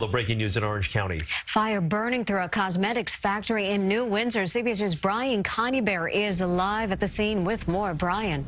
The breaking news in Orange County. Fire burning through a cosmetics factory in New Windsor. CBS News' Brian Conybeare is live at the scene with more. Brian.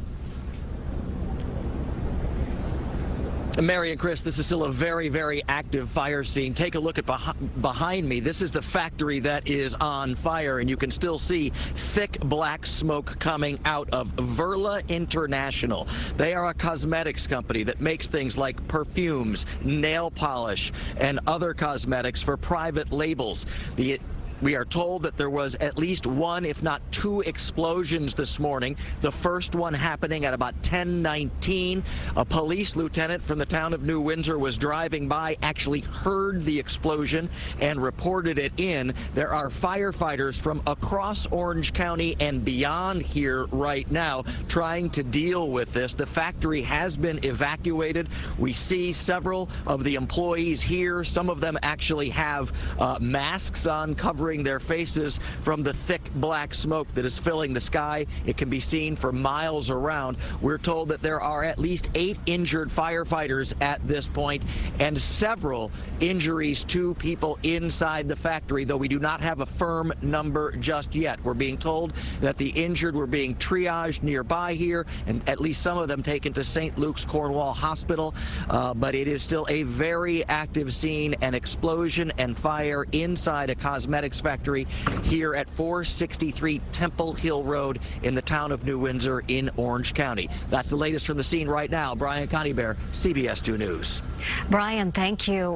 Mary and Chris, this is still a very, very active fire scene. Take a look at beh behind me. This is the factory that is on fire, and you can still see thick black smoke coming out of Verla International. They are a cosmetics company that makes things like perfumes, nail polish, and other cosmetics for private labels. The we are told that there was at least one, if not two, explosions this morning. The first one happening at about 1019. A police lieutenant from the town of New Windsor was driving by, actually heard the explosion and reported it in. There are firefighters from across Orange County and beyond here right now trying to deal with this. The factory has been evacuated. We see several of the employees here. Some of them actually have uh, masks on covering covering their faces from the thick black smoke that is filling the sky. It can be seen for miles around. We're told that there are at least eight injured firefighters at this point and several injuries to people inside the factory, though we do not have a firm number just yet. We're being told that the injured were being triaged nearby here and at least some of them taken to St. Luke's Cornwall Hospital. Uh, but it is still a very active scene, an explosion and fire inside a cosmetics factory here at 463 Temple Hill Road in the town of New Windsor in Orange County. That's the latest from the scene right now. Brian Conybeare, CBS 2 News. Brian, thank you.